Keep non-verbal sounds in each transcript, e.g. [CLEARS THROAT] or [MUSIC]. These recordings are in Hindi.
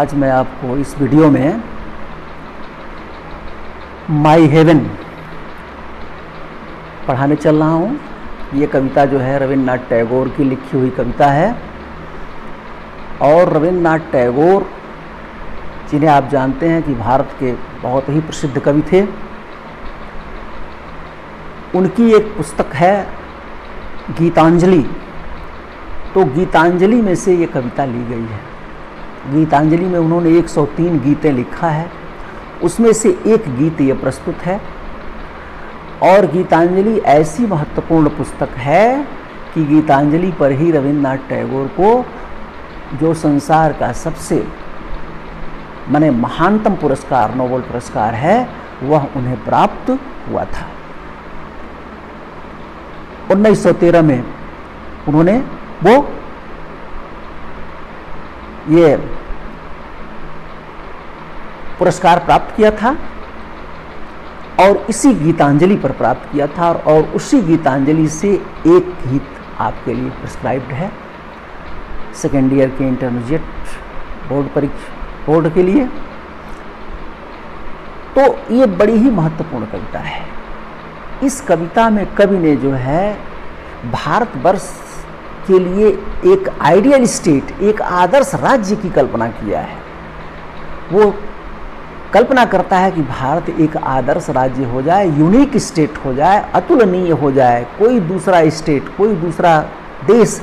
आज मैं आपको इस वीडियो में माई हेवन पढ़ाने चल रहा हूँ ये कविता जो है रविन्द्रनाथ टैगोर की लिखी हुई कविता है और रविन्द्रनाथ टैगोर जिन्हें आप जानते हैं कि भारत के बहुत ही प्रसिद्ध कवि थे उनकी एक पुस्तक है गीतांजलि तो गीतांजलि में से ये कविता ली गई है गीतांजलि में उन्होंने 103 गीतें लिखा है उसमें से एक गीत ये प्रस्तुत है और गीतांजलि ऐसी महत्वपूर्ण पुस्तक है कि गीतांजलि पर ही रविन्द्रनाथ टैगोर को जो संसार का सबसे मैंने महानतम पुरस्कार नोबल पुरस्कार है वह उन्हें प्राप्त हुआ था 1913 में उन्होंने वो ये पुरस्कार प्राप्त किया था और इसी गीतांजलि पर प्राप्त किया था और उसी गीतांजलि से एक गीत आपके लिए प्रिस्क्राइब्ड है सेकेंड ईयर के इंटरमीडिएट बोर्ड परीक्षा बोर्ड के लिए तो ये बड़ी ही महत्वपूर्ण कविता है इस कविता में कवि ने जो है भारतवर्ष के लिए एक आइडियल स्टेट एक आदर्श राज्य की कल्पना किया है वो कल्पना करता है कि भारत एक आदर्श राज्य हो जाए यूनिक स्टेट हो जाए अतुलनीय हो जाए कोई दूसरा स्टेट कोई दूसरा देश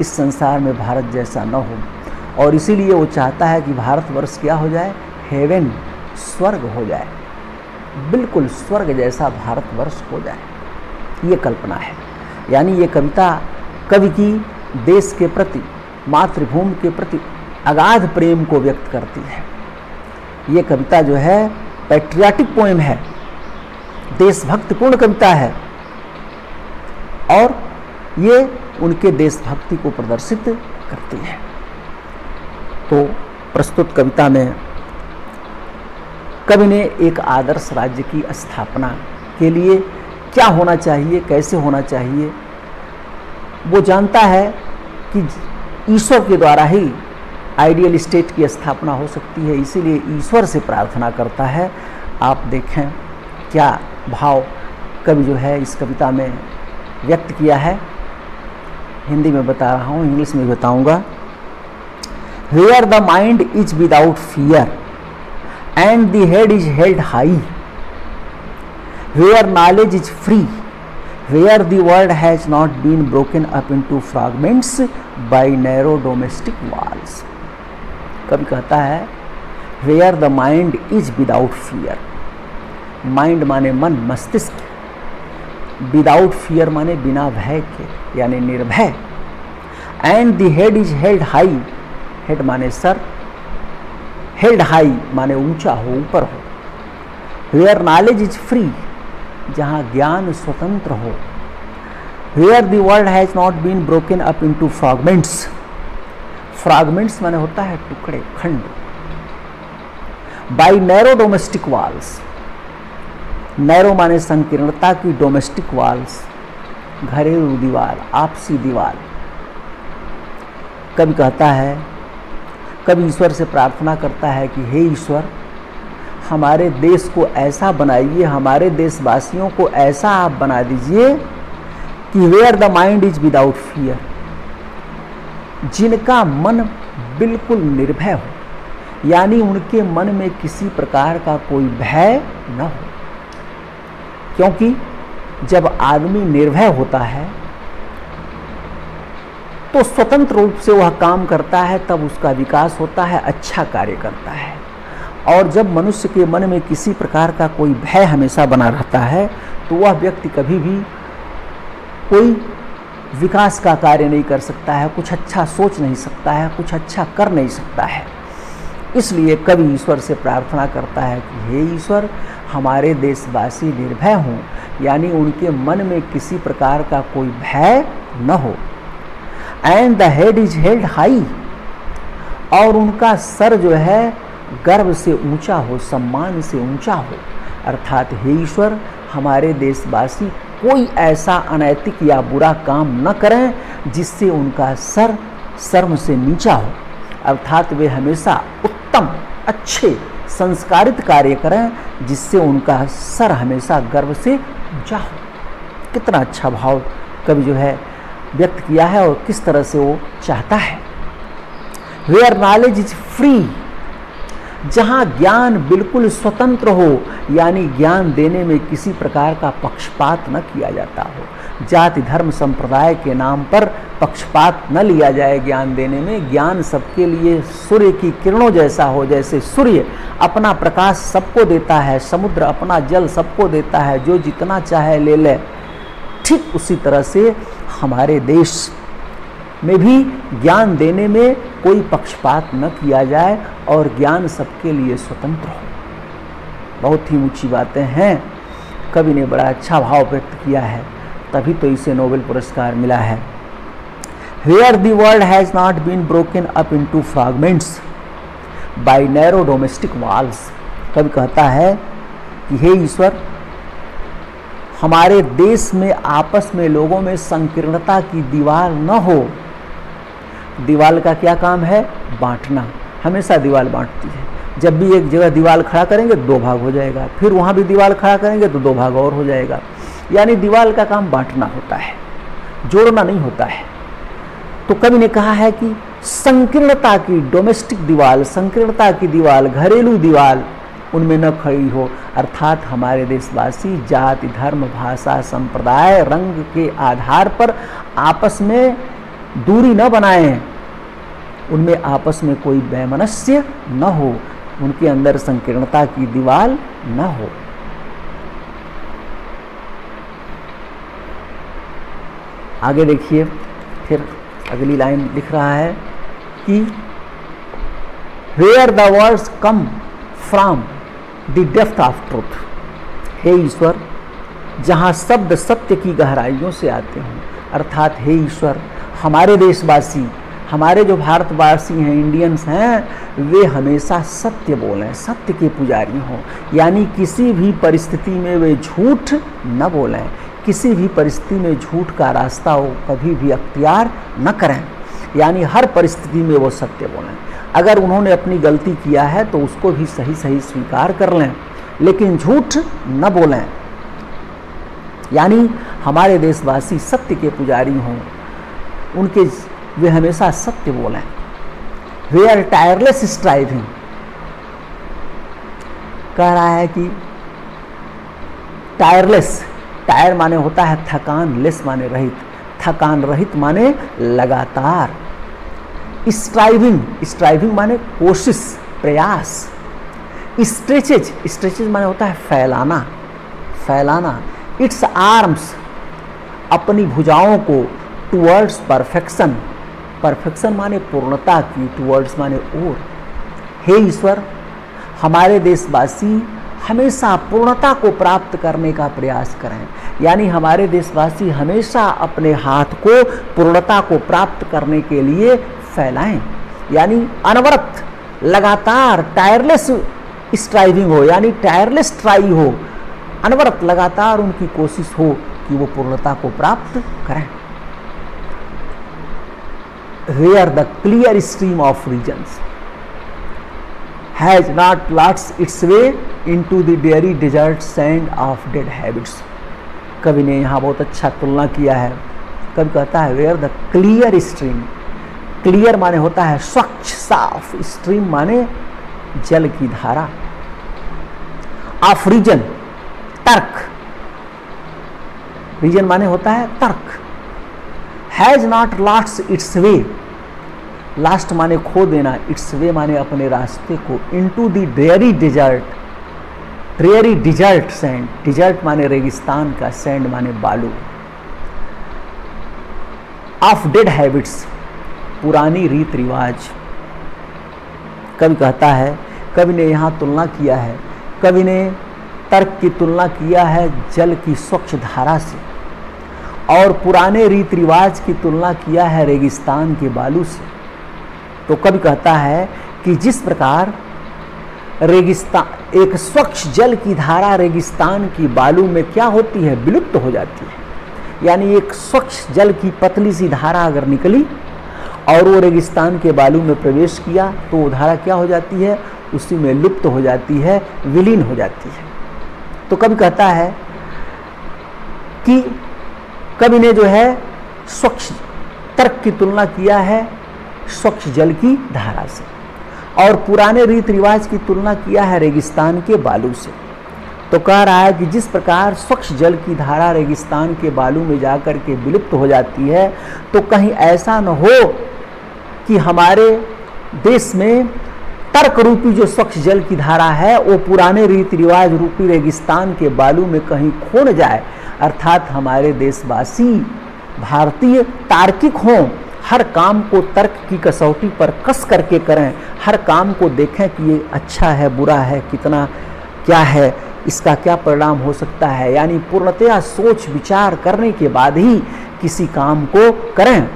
इस संसार में भारत जैसा न हो और इसीलिए वो चाहता है कि भारतवर्ष क्या हो जाए हेवन स्वर्ग हो जाए बिल्कुल स्वर्ग जैसा भारतवर्ष हो जाए ये कल्पना है यानी ये कविता कवि की देश के प्रति मातृभूमि के प्रति अगाध प्रेम को व्यक्त करती है ये कविता जो है पैट्रियाटिक पोएम है देशभक्तपूर्ण कविता है और ये उनके देशभक्ति को प्रदर्शित करती है तो प्रस्तुत कविता में कवि ने एक आदर्श राज्य की स्थापना के लिए क्या होना चाहिए कैसे होना चाहिए वो जानता है कि ईश्वर के द्वारा ही आइडियल स्टेट की स्थापना हो सकती है इसीलिए ईश्वर से प्रार्थना करता है आप देखें क्या भाव कवि जो है इस कविता में व्यक्त किया है हिंदी में बता रहा हूँ इंग्लिश में बताऊँगा where the mind is without fear and the head is held high where knowledge is free where world has not been broken up into fragments by narrow domestic walls कभी कहता है where the mind is without fear mind माने मन मस्तिष्क विदाउट फियर माने बिना भय के यानी निर्भय and the head is held high head माने सर हेल्ड हाई माने ऊंचा हो ऊपर हो वेयर नॉलेज इज फ्री जहाँ ज्ञान स्वतंत्र हो where world has not been broken up to fragments fragments मैंने होता है टुकड़े खंड by narrow domestic walls narrow माने संकीर्णता की डोमेस्टिक वाल्स घरेलू दीवार आपसी दीवार कभी कहता है कभी ईश्वर से प्रार्थना करता है कि हे ईश्वर हमारे देश को ऐसा बनाइए हमारे देशवासियों को ऐसा आप बना दीजिए कि where the mind is without fear जिनका मन बिल्कुल निर्भय हो यानी उनके मन में किसी प्रकार का कोई भय न हो क्योंकि जब आदमी निर्भय होता है तो स्वतंत्र रूप से वह काम करता है तब उसका विकास होता है अच्छा कार्य करता है और जब मनुष्य के मन में किसी प्रकार का कोई भय हमेशा बना रहता है तो वह व्यक्ति कभी भी कोई विकास का कार्य नहीं कर सकता है कुछ अच्छा सोच नहीं सकता है कुछ अच्छा कर नहीं सकता है इसलिए कवि ईश्वर से प्रार्थना करता है कि हे ईश्वर हमारे देशवासी निर्भय हों यानी उनके मन में किसी प्रकार का कोई भय न हो and the head is held high और उनका सर जो है गर्व से ऊंचा हो सम्मान से ऊंचा हो अर्थात हे ईश्वर हमारे देशवासी कोई ऐसा अनैतिक या बुरा काम न करें जिससे उनका सर शर्म से नीचा हो अर्थात वे हमेशा उत्तम अच्छे संस्कारित कार्य करें जिससे उनका सर हमेशा गर्व से ऊंचा हो कितना अच्छा भाव कवि जो है व्यक्त किया है और किस तरह से वो चाहता है where knowledge is free जहाँ ज्ञान बिल्कुल स्वतंत्र हो यानी ज्ञान देने में किसी प्रकार का पक्षपात न किया जाता हो जाति धर्म संप्रदाय के नाम पर पक्षपात न लिया जाए ज्ञान देने में ज्ञान सबके लिए सूर्य की किरणों जैसा हो जैसे सूर्य अपना प्रकाश सबको देता है समुद्र अपना जल सबको देता है जो जितना चाहे ले ले ठीक उसी तरह से हमारे देश में भी ज्ञान देने में कोई पक्षपात न किया जाए और ज्ञान सबके लिए स्वतंत्र हो बहुत ही ऊँची बातें हैं कवि ने बड़ा अच्छा भाव व्यक्त किया है तभी तो इसे नोबेल पुरस्कार मिला है where the world has not been broken up into fragments by narrow domestic walls कवि कहता है कि हे ईश्वर हमारे देश में आपस में लोगों में संकीर्णता की दीवार न हो दीवाल का क्या काम है बांटना हमेशा दीवाल बांटती है जब भी एक जगह दीवाल खड़ा करेंगे दो भाग हो जाएगा फिर वहाँ भी दीवाल खड़ा करेंगे तो दो भाग और हो जाएगा यानी दीवाल का काम बांटना होता है जोड़ना नहीं होता है तो कवि ने कहा है कि संकीर्णता की डोमेस्टिक दीवाल संकीर्णता की दीवाल घरेलू दीवाल उनमें न खड़ी हो अर्थात हमारे देशवासी जाति धर्म भाषा संप्रदाय रंग के आधार पर आपस में दूरी न बनाए उनमें आपस में कोई वैमनस्य न हो उनके अंदर संकीर्णता की दीवार न हो आगे देखिए फिर अगली लाइन लिख रहा है कि where the words come from the depth of truth हे ईश्वर जहाँ शब्द सत्य की गहराइयों से आते हैं अर्थात हे ईश्वर हमारे देशवासी हमारे जो भारतवासी हैं इंडियंस हैं वे हमेशा सत्य बोलें सत्य के पुजारी हों यानी किसी भी परिस्थिति में वे झूठ न बोलें किसी भी परिस्थिति में झूठ का रास्ता वो कभी भी अख्तियार न करें यानी हर परिस्थिति में वो सत्य बोलें अगर उन्होंने अपनी गलती किया है तो उसको भी सही सही स्वीकार कर लें लेकिन झूठ न बोलें यानी हमारे देशवासी सत्य के पुजारी हों उनके वे हमेशा सत्य बोलें वे आर टायरलेस स्ट्राइविंग कह रहा है कि टायरलेस टायर माने होता है थकान लेस माने रहित थकान रहित माने लगातार स्ट्राइविंग स्ट्राइविंग माने कोशिश प्रयास स्ट्रेचेज स्ट्रेचेज माने होता है फैलाना फैलाना इट्स आर्म्स अपनी भुजाओं को टूवर्ड्स परफेक्शन परफेक्शन माने पूर्णता की टूवर्ड्स माने और हे ईश्वर हमारे देशवासी हमेशा पूर्णता को प्राप्त करने का प्रयास करें यानी हमारे देशवासी हमेशा अपने हाथ को पूर्णता को प्राप्त करने के लिए फैलाएं यानी अनवरत लगातार टायरलेस स्ट्राइविंग हो यानी टायरलेस ट्राई हो अनवरत लगातार उनकी कोशिश हो कि वो पूर्णता को प्राप्त करें where the clear stream of regions has not lost its way into the dairy desert sand of dead habits कवि ने यहाँ बहुत अच्छा तुलना किया है कवि कहता है where the clear stream clear माने होता है स्वच्छ साफ स्ट्रीम माने जल की धारा ऑफ रीजन तर्क रीजन माने होता है तर्क has not lost its way lost माने खो देना इट्स वे माने अपने रास्ते को into the dreary desert dreary desert sand desert माने रेगिस्तान का सैंड माने बालू ऑफ डेड हैबिट्स पुरानी रीत रिवाज कवि कहता है कवि ने यहाँ तुलना किया है कवि ने तर्क की तुलना किया है जल की स्वच्छ धारा से और पुराने रीत रिवाज की तुलना किया है रेगिस्तान के बालू से तो कभी कहता है कि जिस प्रकार रेगिस्तान एक स्वच्छ जल की धारा रेगिस्तान की बालू में क्या होती है विलुप्त हो जाती है यानी एक स्वच्छ जल की पतली सी धारा अगर निकली और वो रेगिस्तान के बालू में प्रवेश किया तो वो धारा क्या हो जाती है उसी में लुप्त हो जाती है विलीन हो जाती है तो कभी कहता है कि कवि ने जो है स्वच्छ तर्क की तुलना किया है स्वच्छ जल की धारा से और पुराने रीति रिवाज की तुलना किया है रेगिस्तान के बालू से तो कह रहा है कि जिस प्रकार स्वच्छ जल की धारा रेगिस्तान के बालू में जाकर के विलुप्त हो जाती है तो कहीं ऐसा न हो कि हमारे देश में तर्क रूपी जो स्वच्छ जल की धारा है वो पुराने रीति रिवाज रूपी रेगिस्तान के बालू में कहीं खोन जाए अर्थात हमारे देशवासी भारतीय तार्किक हों हर काम को तर्क की कसौटी पर कस करके करें हर काम को देखें कि ये अच्छा है बुरा है कितना क्या है इसका क्या परिणाम हो सकता है यानी पूर्णतया सोच विचार करने के बाद ही किसी काम को करें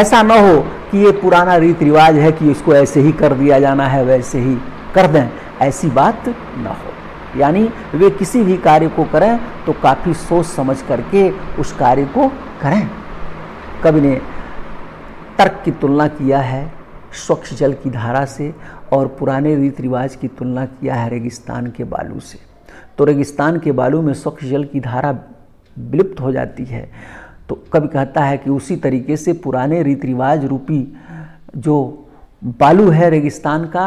ऐसा न हो कि ये पुराना रीति रिवाज है कि इसको ऐसे ही कर दिया जाना है वैसे ही कर दें ऐसी बात न हो यानी वे किसी भी कार्य को करें तो काफ़ी सोच समझ करके उस कार्य को करें कवि ने तर्क की तुलना किया है स्वच्छ जल की धारा से और पुराने रीति रिवाज की तुलना किया है रेगिस्तान के बालू से तो रेगिस्तान के बालू में स्वच्छ जल की धारा विलुप्त हो जाती है तो कभी कहता है कि उसी तरीके से पुराने रीति रिवाज रूपी जो बालू है रेगिस्तान का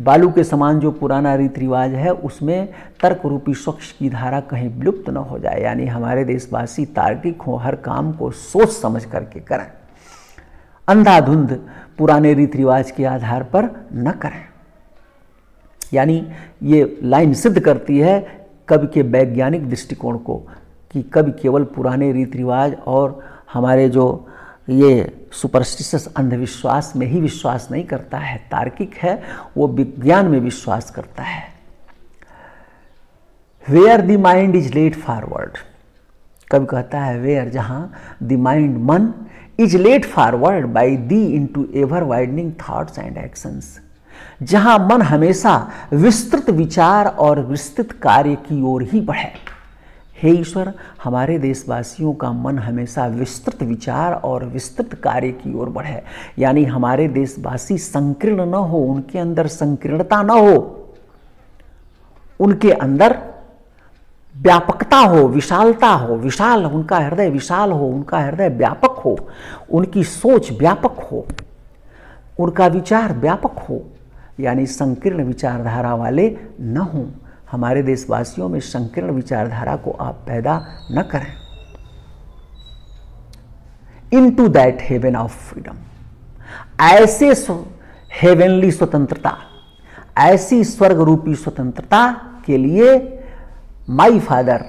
बालू के समान जो पुराना रीति रिवाज है उसमें तर्क रूपी स्वच्छ की धारा कहीं विलुप्त न हो जाए यानी हमारे देशवासी तार्किक हों हर काम को सोच समझ करके करें अंधाधुंध पुराने रीति रिवाज के आधार पर न करें यानी ये लाइन सिद्ध करती है कवि के वैज्ञानिक दृष्टिकोण को कि कवि केवल पुराने रीति रिवाज और हमारे जो ये सुपरस्टिशस अंधविश्वास में ही विश्वास नहीं करता है तार्किक है वो विज्ञान में विश्वास करता है where the mind is led forward कभी कहता है वेयर जहाँ द माइंड मन is led forward by thee into ever widening thoughts and actions जहाँ मन हमेशा विस्तृत विचार और विस्तृत कार्य की ओर ही बढ़े हे ईश्वर हमारे देशवासियों का मन हमेशा विस्तृत विचार और विस्तृत कार्य की ओर बढ़े यानी हमारे देशवासी संकीर्ण न हो उनके अंदर संकीर्णता न हो उनके अंदर व्यापकता हो विशालता हो विशाल उनका हृदय विशाल हो उनका हृदय व्यापक हो उनकी सोच व्यापक हो उनका विचार व्यापक हो यानी संकीर्ण विचारधारा वाले न हों हमारे देशवासियों में संकीर्ण विचारधारा को आप पैदा न करें into that heaven of freedom ऐसे हेवनली स्वतंत्रता ऐसी स्वर्ग रूपी स्वतंत्रता के लिए माई फादर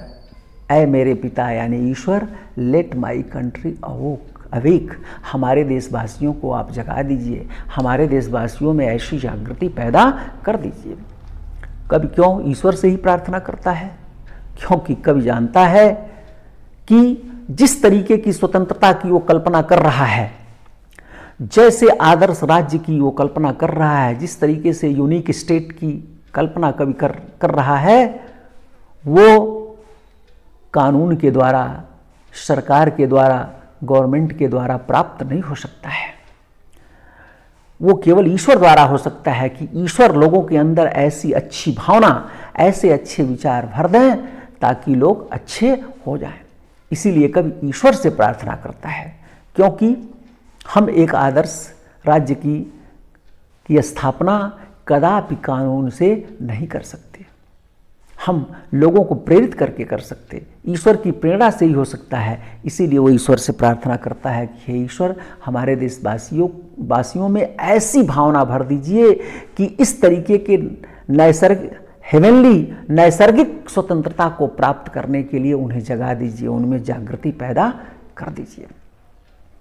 ऐ मेरे पिता यानी ईश्वर let my country awoke awake हमारे देशवासियों को आप जगा दीजिए हमारे देशवासियों में ऐसी जागृति पैदा कर दीजिए कभी क्यों ईश्वर से ही प्रार्थना करता है क्योंकि कवि जानता है कि जिस तरीके की स्वतंत्रता की वो कल्पना कर रहा है जैसे आदर्श राज्य की वो कल्पना कर रहा है जिस तरीके से यूनिक स्टेट की कल्पना कवि कर कर रहा है वो कानून के द्वारा सरकार के द्वारा गवर्नमेंट के द्वारा प्राप्त नहीं हो सकता है वो केवल ईश्वर द्वारा हो सकता है कि ईश्वर लोगों के अंदर ऐसी अच्छी भावना ऐसे अच्छे विचार भर दें ताकि लोग अच्छे हो जाएं इसीलिए कभी ईश्वर से प्रार्थना करता है क्योंकि हम एक आदर्श राज्य की की स्थापना कदापि कानून से नहीं कर सकते हम लोगों को प्रेरित करके कर सकते ईश्वर की प्रेरणा से ही हो सकता है इसीलिए वो ईश्वर से प्रार्थना करता है कि हे ईश्वर हमारे देशवासियों वासियों में ऐसी भावना भर दीजिए कि इस तरीके के नैसर्ग हेवनली नैसर्गिक स्वतंत्रता को प्राप्त करने के लिए उन्हें जगा दीजिए उनमें जागृति पैदा कर दीजिए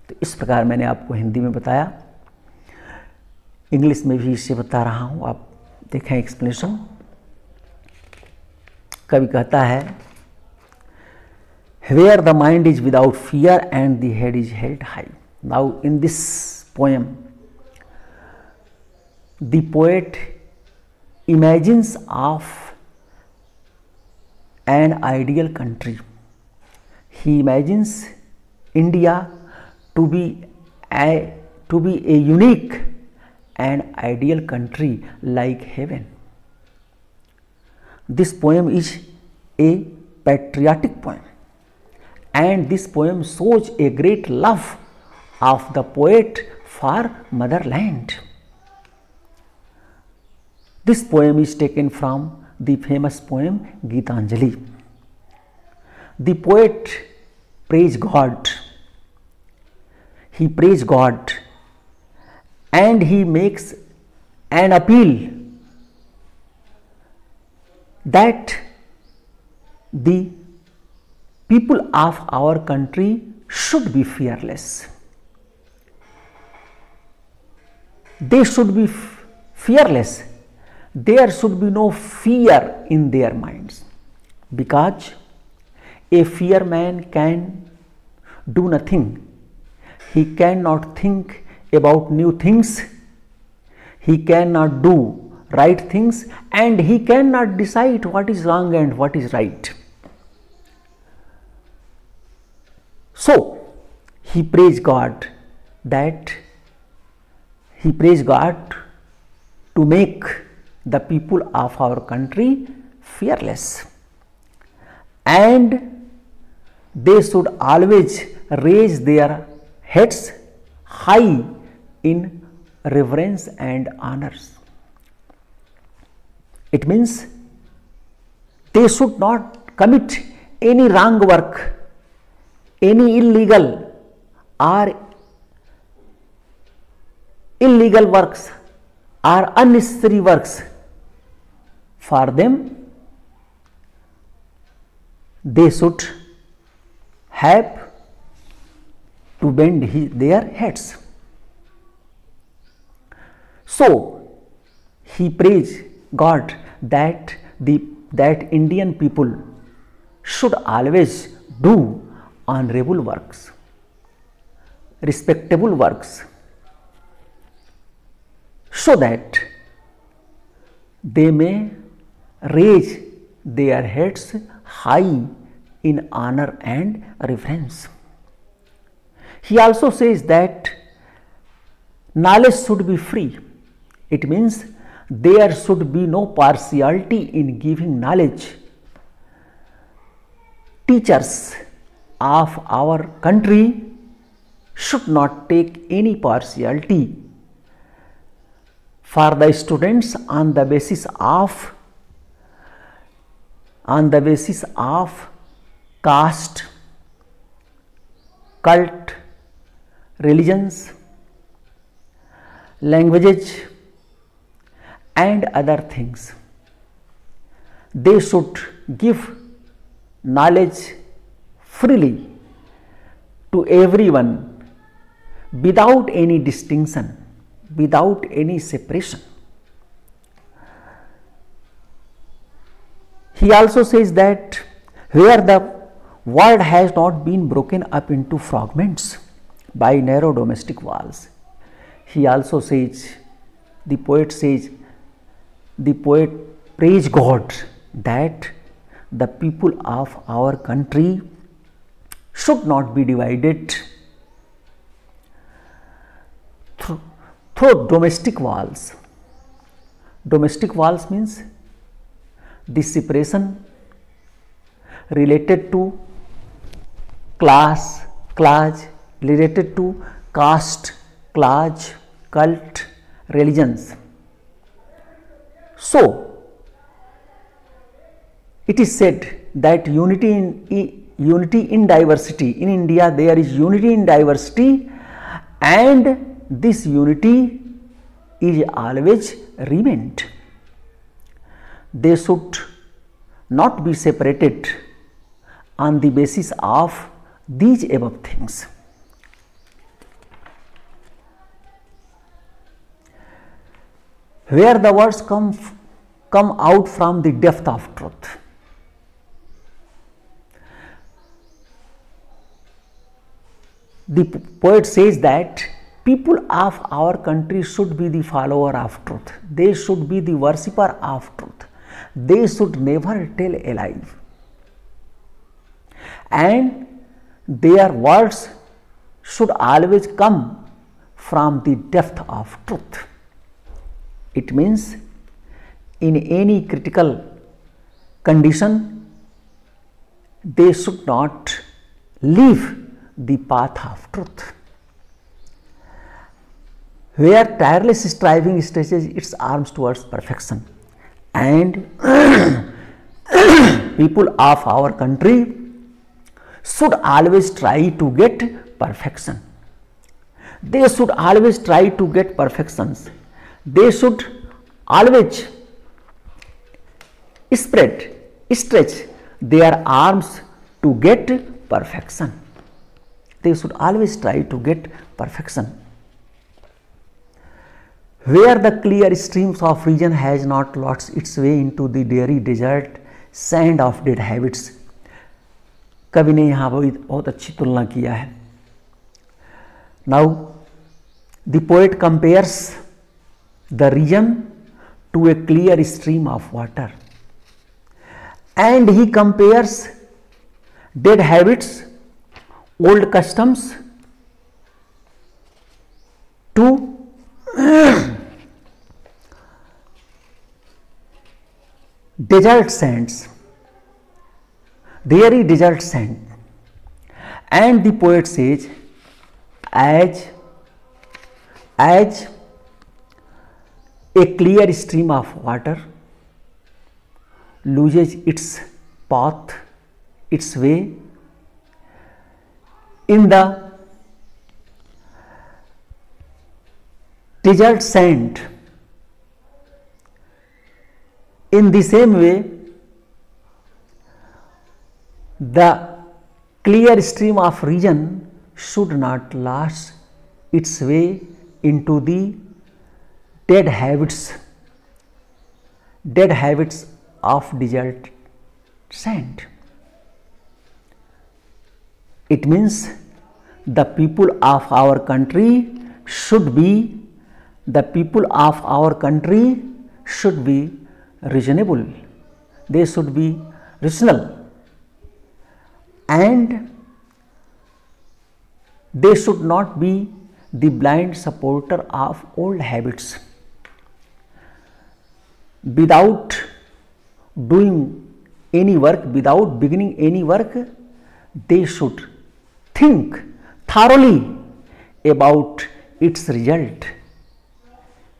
तो इस प्रकार मैंने आपको हिंदी में बताया इंग्लिश में भी इसे बता रहा हूँ आप देखें एक्सप्लेनेशन कवि कहता है where the mind is without fear and the head is held high. Now, in this poem, the poet imagines of an ideal country. He imagines India to be a, to be a unique and ideal country like heaven. This poem is a patriotic poem and this poem shows a great love of the poet for motherland. This poem is taken from the famous poem Gitanjali. The poet praised God. He praised God and he makes an appeal that the people of our country should be fearless. They should be fearless. There should be no fear in their minds because a fear man can do nothing. He cannot think about new things. He cannot do right things and he cannot decide what is wrong and what is right. So, he praised God that he praised God to make the people of our country fearless and they should always raise their heads high in reverence and honors. It means they should not commit any wrong work any illegal or illegal works or unnecessary works for them they should have to bend his, their heads. So he prays God that the that Indian people should always do honorable works, respectable works, so that they may raise their heads high in honor and reverence. He also says that knowledge should be free. It means there should be no partiality in giving knowledge. Teachers of our country should not take any partiality. For the students on the basis of on the basis of caste, cult, religions, languages and other things. They should give knowledge freely to everyone without any distinction, without any separation. He also says that where the world has not been broken up into fragments by narrow domestic walls. He also says, the poet says, the poet praise God that the people of our country should not be divided through, through domestic walls. Domestic walls means the separation related to class, class related to caste, class, cult, religions. So, it is said that unity in, unity in diversity in india there is unity in diversity and this unity is always remained they should not be separated on the basis of these above things where the words come come out from the depth of truth the poet says that people of our country should be the follower of truth. They should be the worshipper of truth. They should never tell a lie. And their words should always come from the depth of truth. It means in any critical condition, they should not leave the path of truth. Where tireless striving stretches its arms towards perfection, and [CLEARS THROAT] people of our country should always try to get perfection. They should always try to get perfections. They should always spread, stretch their arms to get perfection. they should always try to get perfection where the clear streams of reason has not lost its way into the dreary desert sand of dead habits kavi ne yahan bahut achhi tulna kiya hai now the poet compares the reason to a clear stream of water and he compares dead habits old customs, to [CLEARS THROAT] desert sands, dreary desert sand. And the poet says, as a clear stream of water loses its path, its way, in the desert sand. In the same way, the clear stream of reason should not last its way into the dead habits, dead habits of desert sand it means the people of our country should be the people of our country should be reasonable they should be rational and they should not be the blind supporter of old habits without doing any work without beginning any work they should think thoroughly about its result,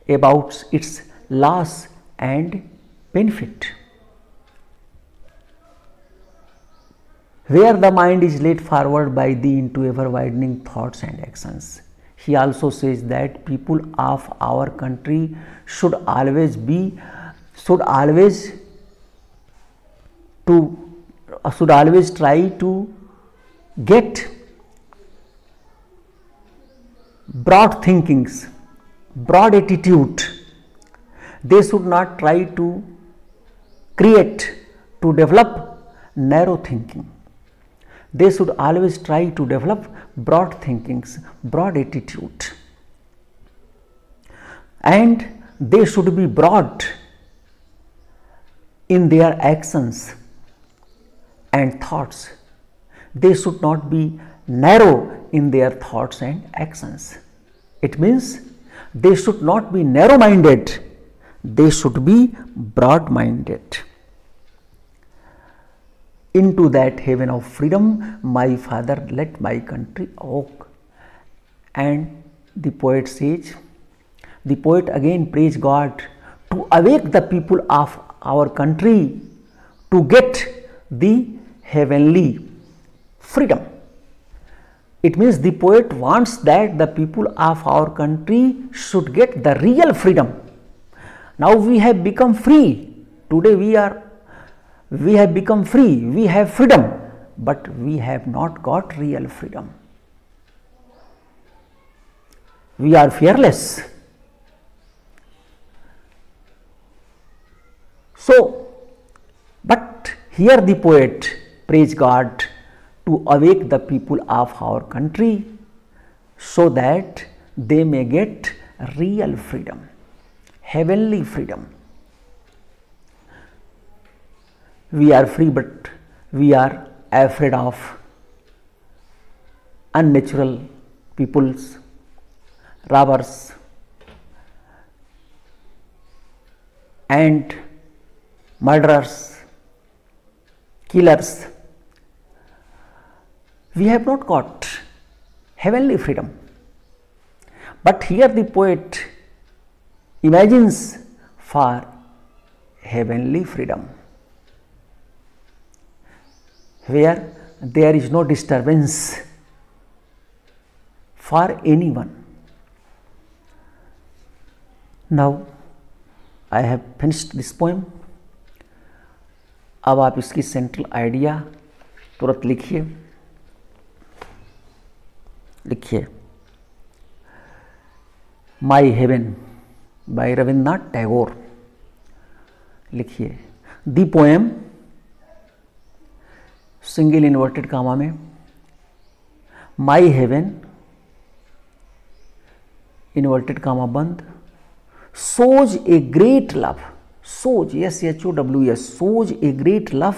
about its loss and benefit. Where the mind is led forward by thee into ever widening thoughts and actions. He also says that people of our country should always be, should always to, should always try to get broad thinkings, broad attitude. They should not try to create, to develop narrow thinking. They should always try to develop broad thinkings, broad attitude. And they should be broad in their actions and thoughts. They should not be narrow in their thoughts and actions. It means they should not be narrow minded, they should be broad minded. Into that heaven of freedom, my father let my country walk. And the poet says, the poet again prays God to awake the people of our country to get the heavenly freedom. It means the poet wants that the people of our country should get the real freedom. Now we have become free. Today we are, we have become free, we have freedom, but we have not got real freedom. We are fearless. So, but here the poet praise God to awake the people of our country so that they may get real freedom, heavenly freedom. We are free, but we are afraid of unnatural peoples, robbers, and murderers, killers We have not got heavenly freedom. But here the poet imagines for heavenly freedom, where there is no disturbance for anyone. Now, I have finished this poem अब आप इसकी सेंट्रल आइडिया तुरंत लिखिए लिखिए my heaven by Rabindranath Tagore लिखिए the poem single inverted comma में माई हेवन इन्वर्टेड कामा बंद shows a great love shows S H O W S shows a great love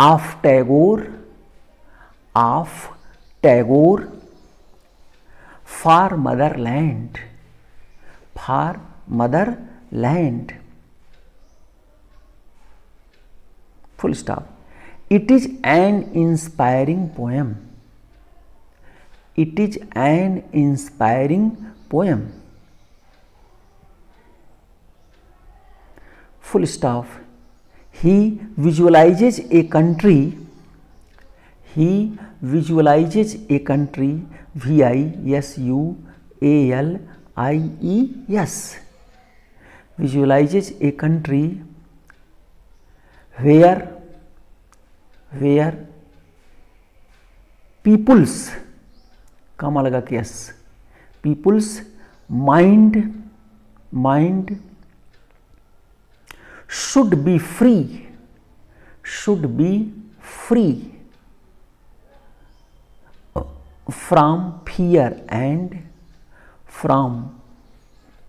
of Tagore of Tagore for motherland for motherland full stop it is an inspiring poem it is an inspiring poem full stop he visualizes a country he visualizes a country V I S U A L I E S visualizes a country where where people's काम लगा के S people's mind mind should be free should be free from fear and from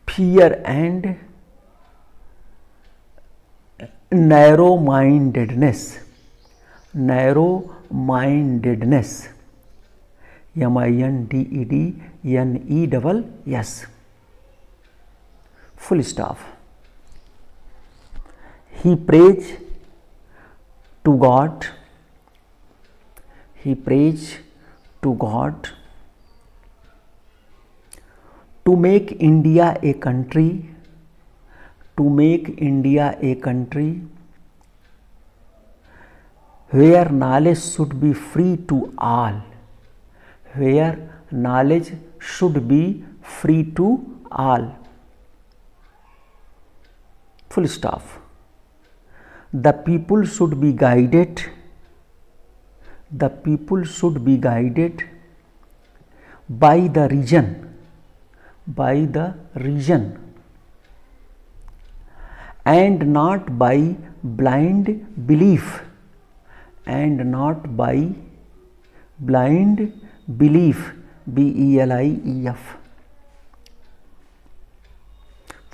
fear and narrow mindedness narrow mindedness M I N d E D N E double s full stop he prays to god he prays to God to make India a country, to make India a country where knowledge should be free to all, where knowledge should be free to all. Full stop. The people should be guided. the people should be guided by the region by the region and not by blind belief and not by blind belief b e l i e f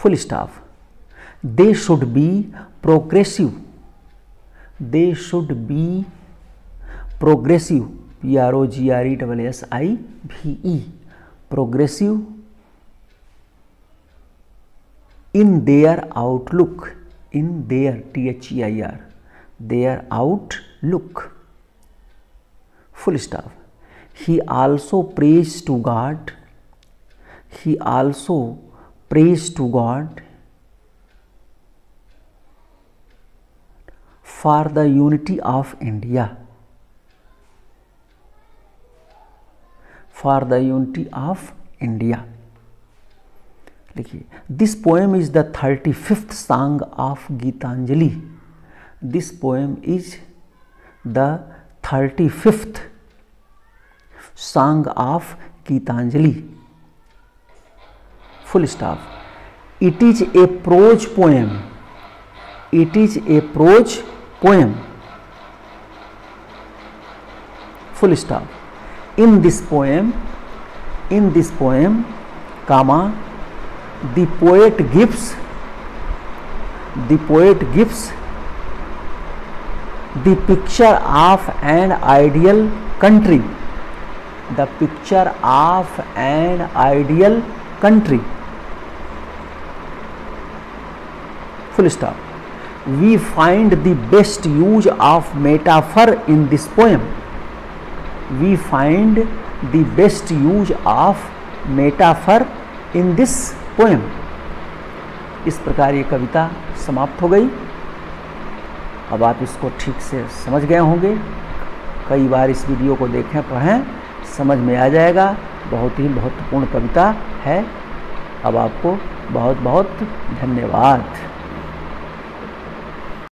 full stop they should be progressive they should be progressive, progressive, progressive in their outlook, in their, THEIR, their outlook, full stop. He also prays to God, he also prays to God for the unity of India. for the unity of India. This poem is the 35th song of Gitanjali. This poem is the 35th song of Gitanjali. Full stop. It is a prose poem. It is a prose poem. Full stop in this poem in this poem comma the poet gives the poet gives the picture of an ideal country the picture of an ideal country full stop we find the best use of metaphor in this poem we find the best use of metaphor in this poem इस प्रकार ये कविता समाप्त हो गई अब आप इसको ठीक से समझ गए होंगे कई बार इस वीडियो को देखें पढ़ें समझ में आ जाएगा बहुत ही महत्वपूर्ण कविता है अब आपको बहुत बहुत धन्यवाद